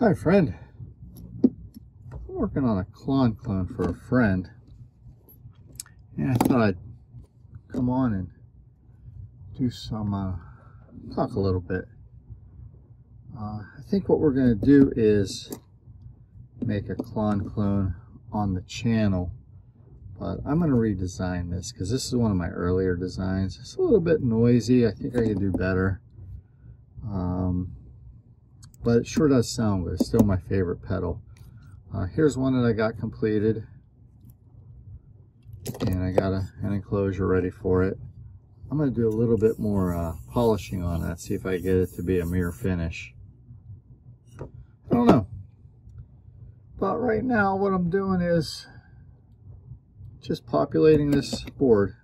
Hi, friend. I'm working on a Klon clone for a friend. And I thought I'd come on and do some, uh, talk a little bit. Uh, I think what we're going to do is make a Klon clone on the channel. But I'm going to redesign this because this is one of my earlier designs. It's a little bit noisy. I think I could do better. Um, but it sure does sound good. It's still my favorite pedal. Uh, here's one that I got completed. And I got a, an enclosure ready for it. I'm going to do a little bit more uh, polishing on that, see if I get it to be a mirror finish. I don't know. But right now what I'm doing is just populating this board.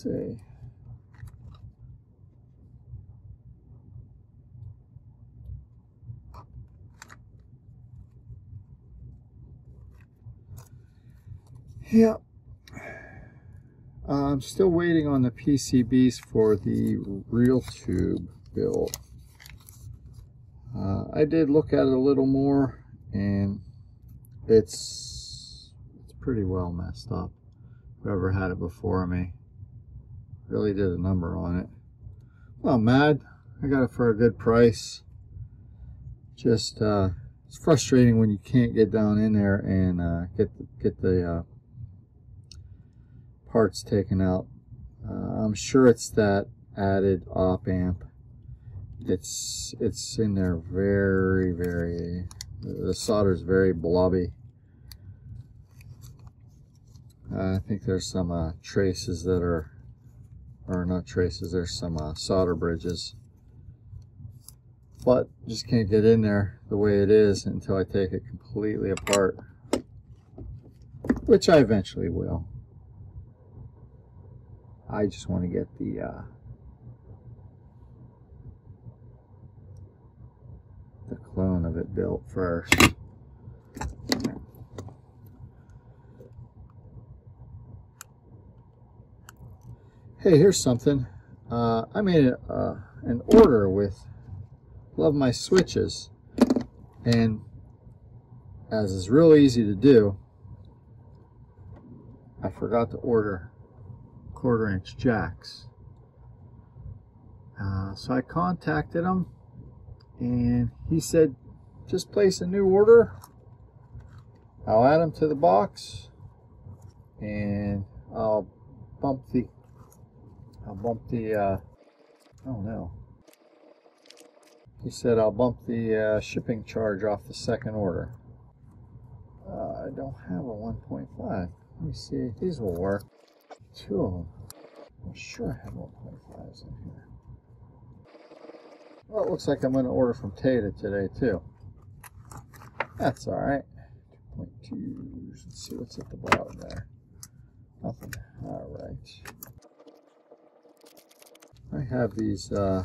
See. Yeah. Uh, I'm still waiting on the PCBs for the real tube build. Uh, I did look at it a little more and it's it's pretty well messed up. Whoever had it before me really did a number on it. Well, mad. I got it for a good price. Just uh, it's frustrating when you can't get down in there and uh, get the, get the uh, parts taken out. Uh, I'm sure it's that added op amp. It's it's in there very very. The solder is very blobby. I think there's some uh, traces that are, or not traces. There's some uh, solder bridges, but just can't get in there the way it is until I take it completely apart, which I eventually will. I just want to get the uh, the clone of it built first. Hey, here's something. Uh, I made a, uh, an order with Love My Switches, and as is real easy to do, I forgot to order quarter inch jacks. Uh, so I contacted him and he said, just place a new order. I'll add them to the box and I'll bump the, I'll bump the, uh, oh no. He said I'll bump the uh, shipping charge off the second order. Uh, I don't have a 1.5. Let me see. These will work two of them. I'm sure I have 1.5s in here. Well, it looks like I'm going to order from Tayda today, too. That's alright. 2.2. Let's see what's at the bottom there. Nothing. Alright. I have these uh,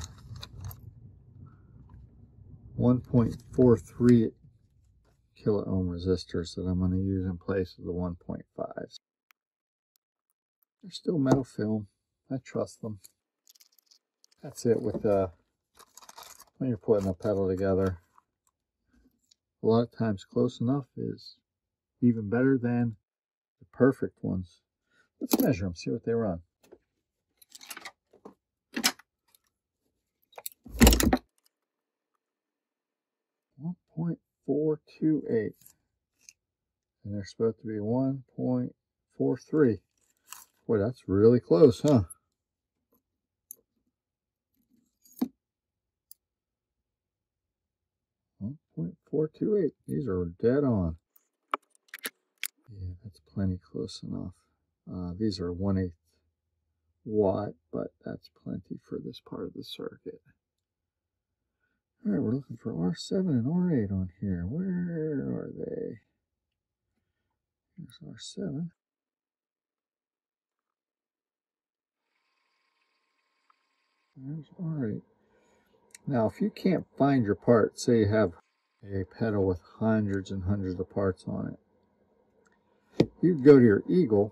1.43 kilo ohm resistors that I'm going to use in place of the 1.5s. They're still metal film. I trust them. That's it with uh, when you're putting a pedal together. A lot of times close enough is even better than the perfect ones. Let's measure them, see what they run. 0.28 and they're supposed to be 1.43 boy that's really close huh Point four two eight. These are dead on. Yeah, that's plenty close enough. Uh, these are one eighth watt, but that's plenty for this part of the circuit. All right, we're looking for R7 and R8 on here. Where are they? Here's R7. There's R8. Now, if you can't find your part, say you have a pedal with hundreds and hundreds of parts on it, you go to your Eagle.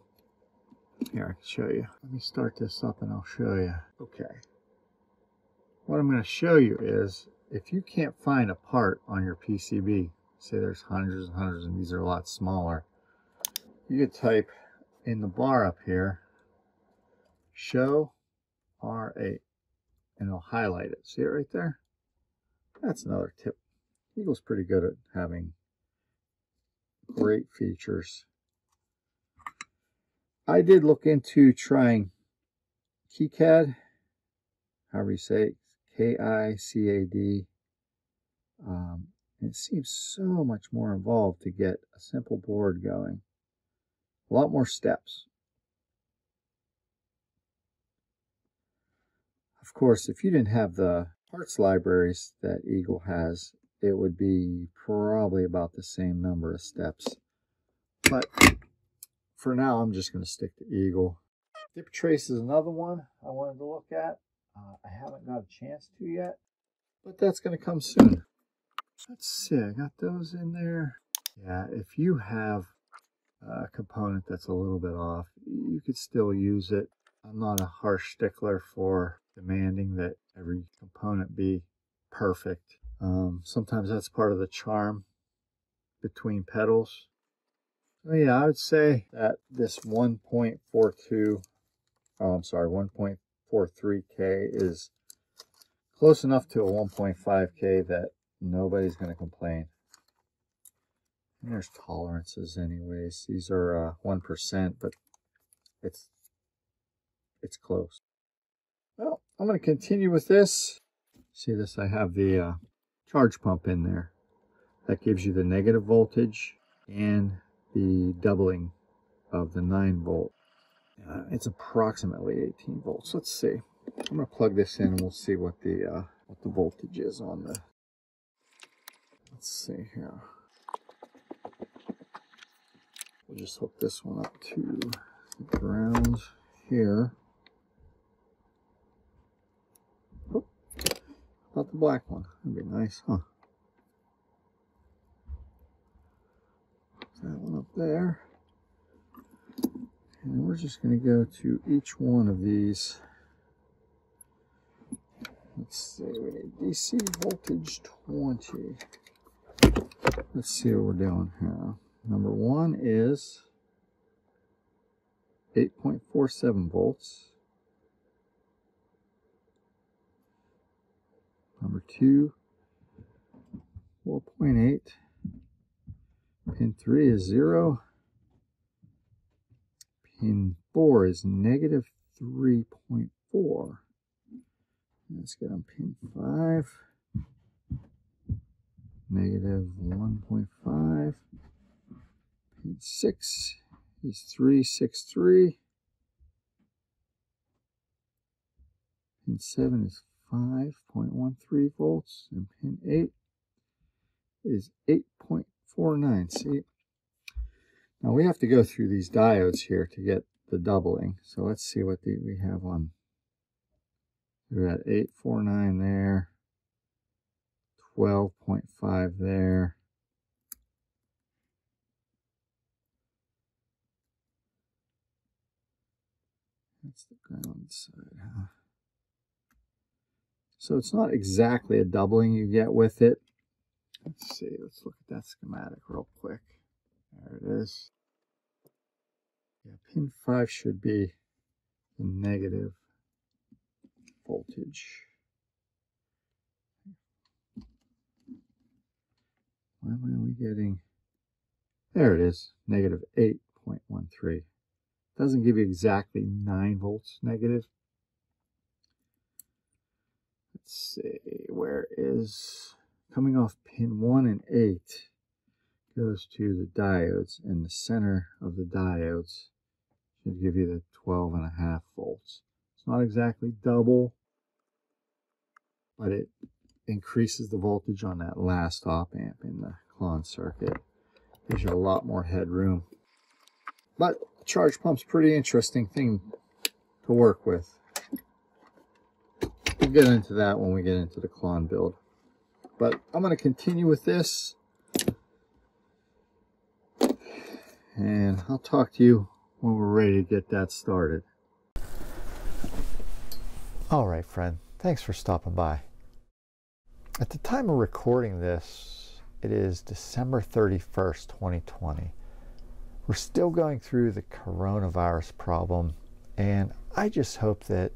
Here, I can show you. Let me start this up and I'll show you. Okay. What I'm going to show you is if you can't find a part on your PCB, say there's hundreds and hundreds and these are a lot smaller, you could type in the bar up here, show R8 and it'll highlight it. See it right there? That's another tip. Eagle's pretty good at having great features. I did look into trying KiCad, however you say it, K-I-C-A-D. Um, it seems so much more involved to get a simple board going. A lot more steps. Of course, if you didn't have the parts libraries that Eagle has, it would be probably about the same number of steps. But for now, I'm just going to stick to Eagle. Dip Trace is another one I wanted to look at. Uh, I haven't got a chance to yet, but that's going to come soon. Let's see, I got those in there. Yeah, if you have a component that's a little bit off, you could still use it. I'm not a harsh stickler for demanding that every component be perfect. Um, sometimes that's part of the charm between pedals. Yeah, I would say that this 1.42, oh, I'm sorry, 1.43K is close enough to a 1.5K that nobody's going to complain. And there's tolerances anyways. These are uh, 1%, but it's it's close. Well, I'm going to continue with this. See this? I have the uh, charge pump in there. That gives you the negative voltage and the doubling of the 9 volt. Uh, it's approximately 18 volts. Let's see. I'm going to plug this in and we'll see what the uh, what the voltage is on the. Let's see here. We'll just hook this one up to the ground here. Not the black one. That'd be nice, huh? That one up there. And we're just going to go to each one of these. Let's see, we need DC voltage 20. Let's see what we're doing here. Number one is 8.47 volts. Number two, 4.8. Pin three is zero. Pin four is negative 3.4. Let's get on pin five. Negative 1.5. Pin six is 363. Pin seven is 5.13 volts and pin 8 is 8.49. See, now we have to go through these diodes here to get the doubling. So let's see what the, we have on. We're at 849 there, 12.5 there. That's the ground side, huh? So it's not exactly a doubling you get with it. Let's see, let's look at that schematic real quick. There it is. Yeah, pin 5 should be the negative voltage. Why am I only getting... There it is, negative 8.13. Doesn't give you exactly 9 volts negative, let's see, where is coming off pin 1 and 8 goes to the diodes, and the center of the diodes should give you the 12 and a half volts. It's not exactly double, but it increases the voltage on that last op amp in the Klon circuit. Gives you a lot more headroom. But charge pump's pretty interesting thing to work with. we'll get into that when we get into the Klon build. But I'm going to continue with this. And I'll talk to you when we're ready to get that started. All right, friend. Thanks for stopping by. At the time of recording this, it is December 31st, 2020. We're still going through the coronavirus problem, and I just hope that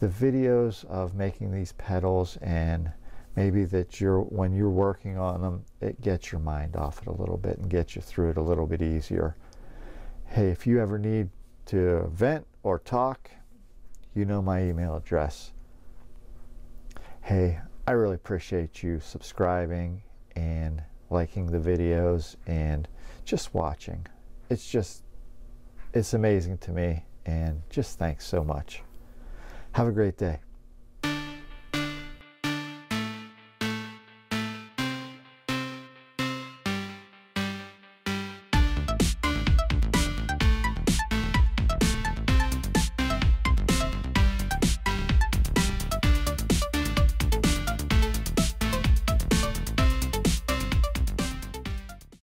the videos of making these pedals and maybe that you're when you're working on them it gets your mind off it a little bit and gets you through it a little bit easier. Hey if you ever need to vent or talk you know my email address. Hey i really appreciate you subscribing and liking the videos and just watching. It's just it's amazing to me and just thanks so much. Have a great day